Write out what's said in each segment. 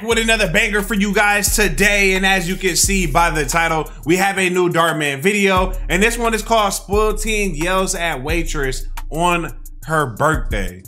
back with another banger for you guys today. And as you can see by the title, we have a new Dhar Mann video. And this one is called Spoiled Teen Yells at Waitress on her birthday.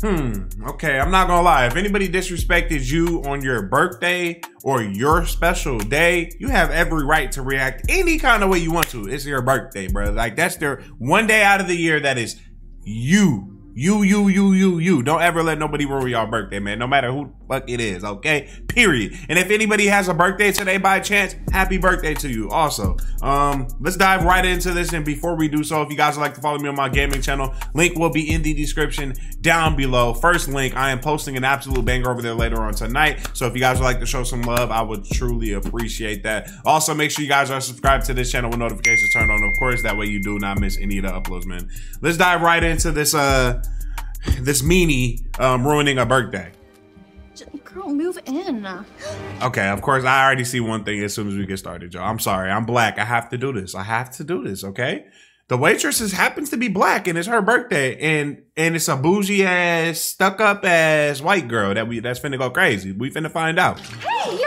Hmm, okay, I'm not gonna lie. If anybody disrespected you on your birthday or your special day, you have every right to react any kind of way you want to. It's your birthday, bro. Like that's their one day out of the year that is you you, you, you, you, you. Don't ever let nobody ruin your birthday, man. No matter who fuck it is, okay? Period. And if anybody has a birthday today by chance, happy birthday to you also. Um, let's dive right into this. And before we do so, if you guys would like to follow me on my gaming channel, link will be in the description down below. First link, I am posting an absolute banger over there later on tonight. So if you guys would like to show some love, I would truly appreciate that. Also, make sure you guys are subscribed to this channel with notifications turned on, of course. That way you do not miss any of the uploads, man. Let's dive right into this, uh, this meanie um, ruining a birthday. Girl, move in. Okay, of course, I already see one thing as soon as we get started, Joe. I'm sorry, I'm black. I have to do this. I have to do this, okay? The waitress is, happens to be black and it's her birthday, and and it's a bougie ass, stuck up ass white girl that we that's finna go crazy. We finna find out. Hey,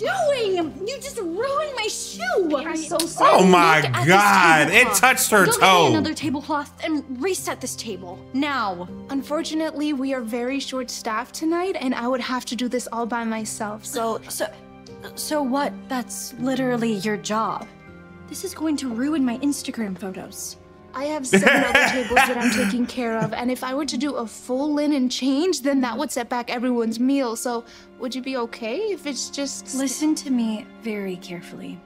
doing! You just ruined my shoe! I'm so sorry. Oh my Look at this god, it touched her Go get me toe. another tablecloth and reset this table. Now. Unfortunately, we are very short staffed tonight, and I would have to do this all by myself. So, So, so what? That's literally your job. This is going to ruin my Instagram photos. I have seven other tables that I'm taking care of, and if I were to do a full linen change, then that would set back everyone's meal. So, would you be okay if it's just Listen to me very carefully.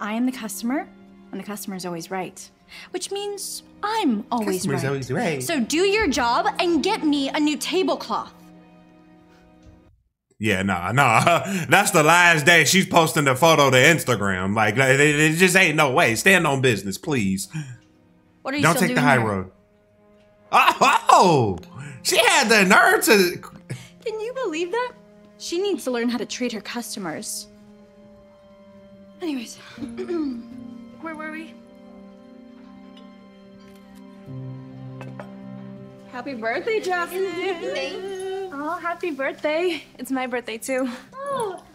I am the customer, and the customer is always right. Which means I'm always Customer's right. always right. So do your job and get me a new tablecloth. Yeah, nah, nah. That's the last day she's posting the photo to Instagram. Like, it, it just ain't no way. Stand on business, please. What are you Don't still take the high here? road. Oh, oh, she had the nerve to. Can you believe that? She needs to learn how to treat her customers. Anyways, where were we? Happy birthday, Jasmine! Oh, happy birthday! It's my birthday too.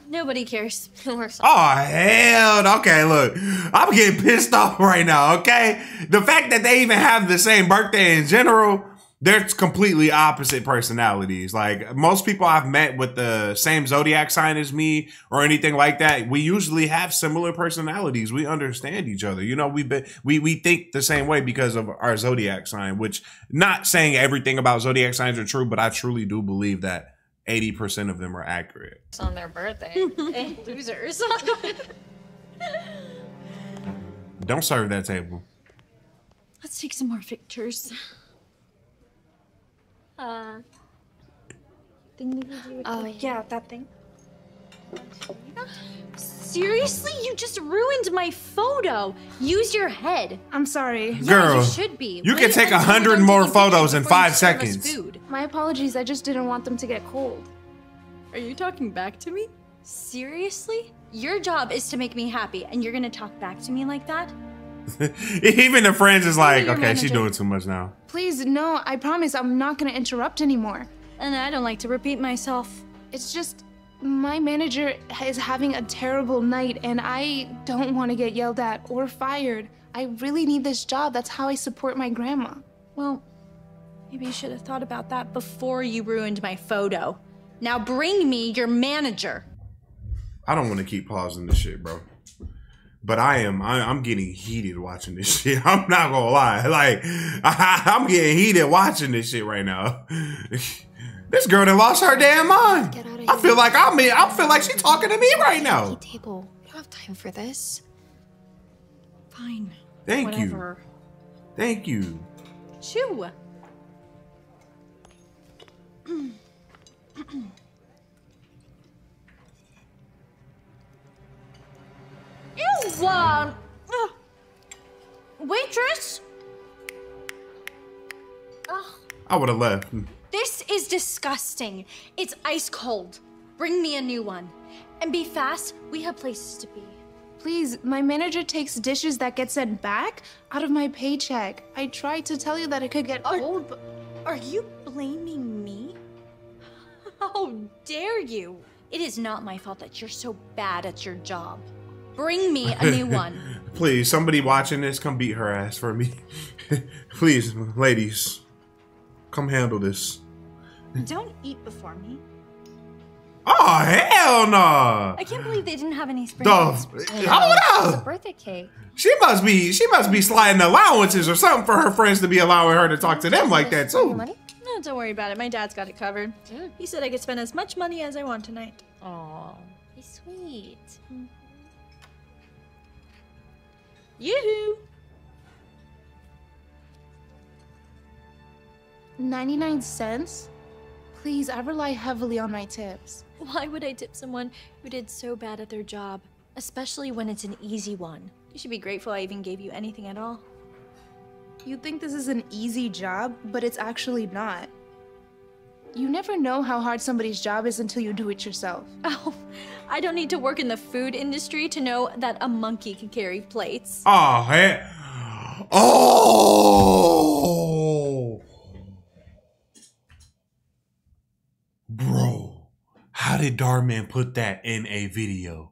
Nobody cares. We're sorry. Oh hell! Okay, look, I'm getting pissed off right now. Okay, the fact that they even have the same birthday in general, they're completely opposite personalities. Like most people I've met with the same zodiac sign as me or anything like that, we usually have similar personalities. We understand each other. You know, we been we we think the same way because of our zodiac sign. Which not saying everything about zodiac signs are true, but I truly do believe that. 80% of them are accurate. It's on their birthday. Losers. Don't serve that table. Let's take some more pictures. uh, Oh, yeah, that thing. Seriously? You just ruined my photo. Use your head. I'm sorry. Girl, you should be. you can take a hundred more photos in five seconds. Food. My apologies, I just didn't want them to get cold. Are you talking back to me? Seriously? Your job is to make me happy, and you're gonna talk back to me like that? Even the friends is like, your okay, she's doing too much now. Please, no, I promise I'm not gonna interrupt anymore. And I don't like to repeat myself. It's just my manager is having a terrible night and I don't want to get yelled at or fired. I really need this job. That's how I support my grandma. Well, maybe you should have thought about that before you ruined my photo. Now bring me your manager. I don't want to keep pausing this shit, bro. But I am, I, I'm getting heated watching this shit. I'm not gonna lie. Like, I, I'm getting heated watching this shit right now. this girl done lost her damn mind. Get outta I here. feel like I'm, in- I feel like she's talking to me right now. table. We don't have time for this. Fine. Thank you. Thank you. Chew. Ew! Uh, waitress? Ugh, I would have left. This disgusting. It's ice cold. Bring me a new one. And be fast. We have places to be. Please, my manager takes dishes that get sent back out of my paycheck. I tried to tell you that it could get Are- cold, but Are you blaming me? How dare you? It is not my fault that you're so bad at your job. Bring me a new one. Please, somebody watching this, come beat her ass for me. Please, ladies, come handle this. Hmm. Don't eat before me. Oh hell no! I can't believe they didn't have any spring The rolls. hold It's a birthday cake. She must be she must be sliding allowances or something for her friends to be allowing her to talk to them like that Spend your too. Money? No, don't worry about it. My dad's got it covered. He said I could spend as much money as I want tonight. Aw, he's sweet. Mm-hmm. Yoo-hoo! 99 cents? Please, I rely heavily on my tips. Why would I tip someone who did so bad at their job? Especially when it's an easy one. You should be grateful I even gave you anything at all. You think this is an easy job, but it's actually not. You never know how hard somebody's job is until you do it yourself. Oh, I don't need to work in the food industry to know that a monkey can carry plates. Ah, oh hell! Oh, how did Dhar Mann put that in a video?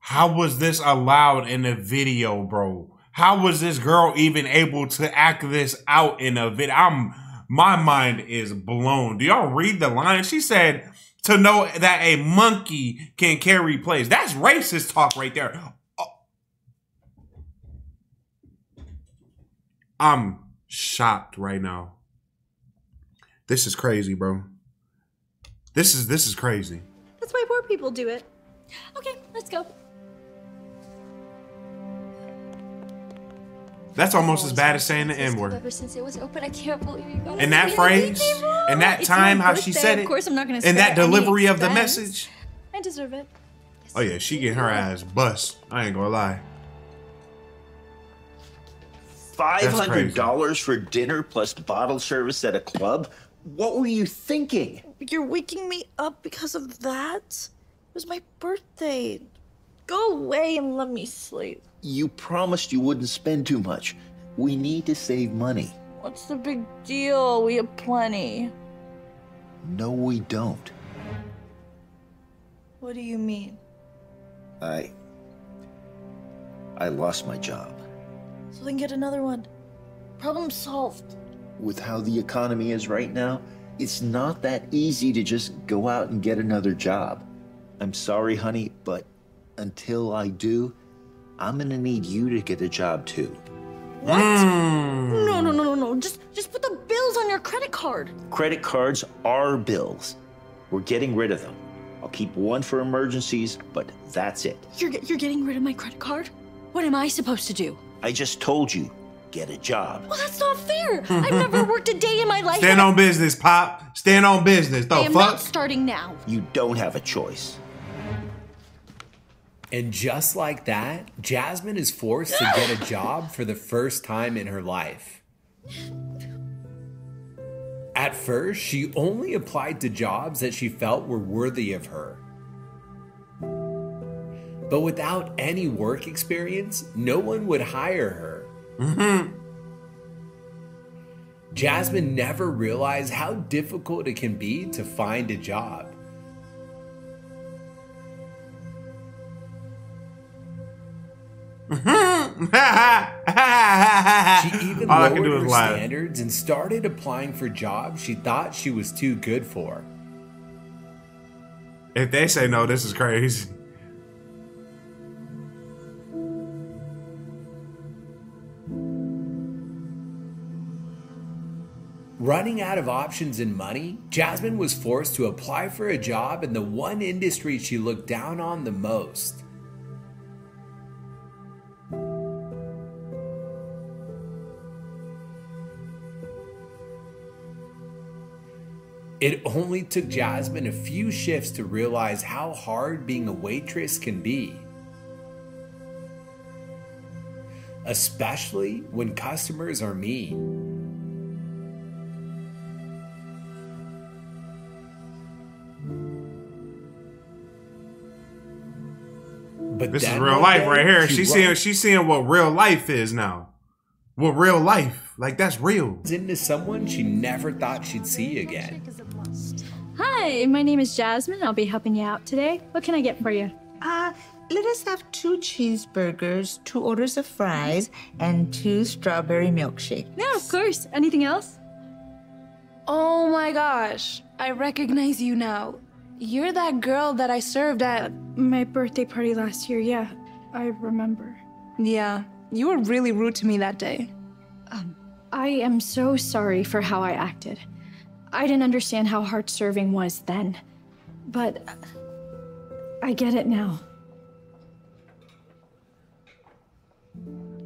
How was this allowed in a video, bro? How was this girl even able to act this out in a video? I'm my mind is blown. Do y'all read the line? She said to know that a monkey can carry plays. That's racist talk right there. Oh. I'm shocked right now. This is crazy, bro. This is this is crazy. That's why poor people do it. Okay, let's go. That's almost as bad as saying the N word. Ever since it was open, I can't believe you guys. In that phrase, in that time, how she birthday, said of it, course I'm not gonna in that delivery of the message. I deserve it. Oh yeah, she getting her ass bust. I ain't gonna lie. Five hundred dollars for dinner plus bottle service at a club? What were you thinking? You're waking me up because of that? It was my birthday. Go away and let me sleep. You promised you wouldn't spend too much. We need to save money. What's the big deal? We have plenty. No, we don't. What do you mean? I. I lost my job. So then get another one. Problem solved. With how the economy is right now, it's not that easy to just go out and get another job. I'm sorry, honey, but until I do, I'm gonna need you to get a job too. What? Mm. No, no, no, no, no. Just just put the bills on your credit card. Credit cards are bills. We're getting rid of them. I'll keep one for emergencies, but that's it. You're you're getting rid of my credit card? What am I supposed to do? I just told you, get a job. Well, that's not fair. I've never worked a day in my life. Stand and I- on business, Pop. Stand on business. The I am fuck? not starting now. You don't have a choice. And just like that, Jasmine is forced to get a job for the first time in her life. At first, she only applied to jobs that she felt were worthy of her. But without any work experience, no one would hire her. Mm-hmm. Jasmine never realized how difficult it can be to find a job. Mm-hmm. She even All lowered her standards and started applying for jobs she thought she was too good for. If they say no, this is crazy. Running out of options and money, Jasmine was forced to apply for a job in the one industry she looked down on the most. It only took Jasmine a few shifts to realize how hard being a waitress can be. Especially when customers are mean. But This is real life right here. she She's wrote- seeing she's seeing what real life is now. What real life. Like that's real. into someone she never thought she'd see again. Hi, my name is Jasmine. I'll be helping you out today. What can I get for you? Uh, let us have two cheeseburgers, two orders of fries, and two strawberry milkshake. Yeah, of course. Anything else? Oh my gosh, I recognize you now. You're that girl that I served at. My birthday party last year, yeah. I remember. Yeah, you were really rude to me that day. Um, I am so sorry for how I acted. I didn't understand how hard serving was then. But I get it now.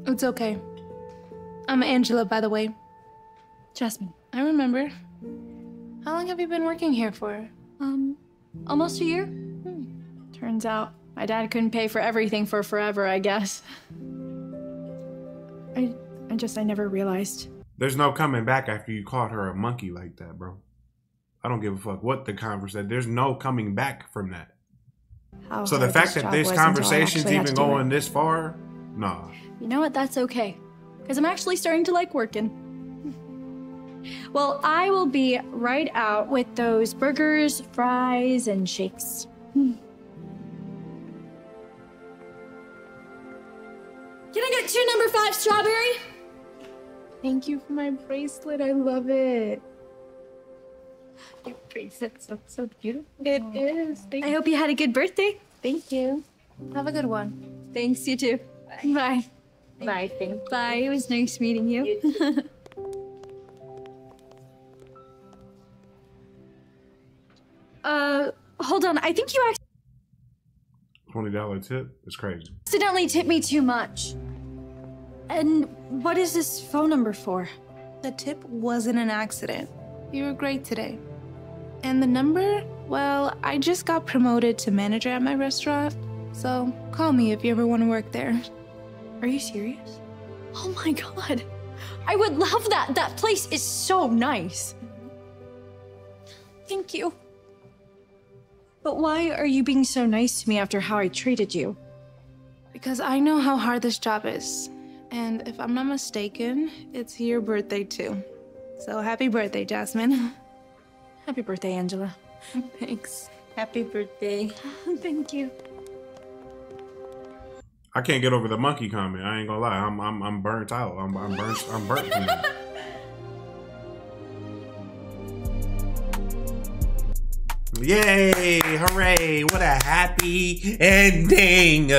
It's okay. I'm Angela, by the way. Jasmine, I remember. How long have you been working here for? um, almost a year? Hmm. Turns out my dad couldn't pay for everything for forever, I guess. I, I just, I never realized. There's no coming back after you called her a monkey like that, bro. I don't give a fuck what the conversation. There's no coming back from that. How So the fact this that this was until I conversation's even to do it. going this far, nah. You know what? That's okay. Because I'm actually starting to like working. Well, I will be right out with those burgers, fries, and shakes. Hmm. Can I get two number five strawberry? Thank you for my bracelet. I love it. Your bracelet's so, so beautiful. It is. Thank, I hope you had a good birthday. thank you. Have a good one. Thanks, you too. Bye. Bye, thank Bye. It was nice meeting you. uh, on. I think you actually Twenty dollar tip It's crazy. accidentally tipped me too much. And what is this phone number for? The tip wasn't an accident. You were great today. And the number? Well, I just got promoted to manager at my restaurant. So call me if you ever want to work there. Are you serious? Oh my god. I would love that. That place is so nice. Thank you. But why are you being so nice to me after how I treated you? Because I know how hard this job is. And if I'm not mistaken, it's your birthday too. So happy birthday, Jasmine. Happy birthday, Angela. Thanks. Happy birthday. Thank you. I can't get over the monkey comment. I ain't gonna lie. I'm I'm I'm burnt out. I'm I'm burnt. I'm burnt Yay! Hooray! What a happy ending.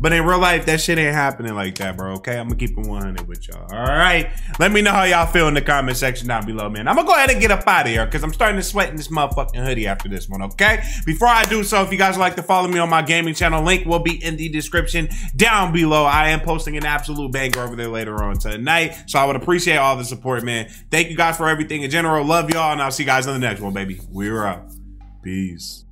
But in real life, that shit ain't happening like that, bro. Okay, I'm gonna keep it 100 with y'all. All right. Let me know how y'all feel in the comment section down below, man. I'm gonna go ahead and get up out of here because I'm starting to sweat in this motherfucking hoodie after this one. Okay. Before I do so, if you guys like to follow me on my gaming channel, link will be in the description down below. I am posting an absolute banger over there later on tonight, so I would appreciate all the support, man. Thank you guys for everything in general. Love y'all, and I'll see you guys in the next one, baby. We're up. Peace.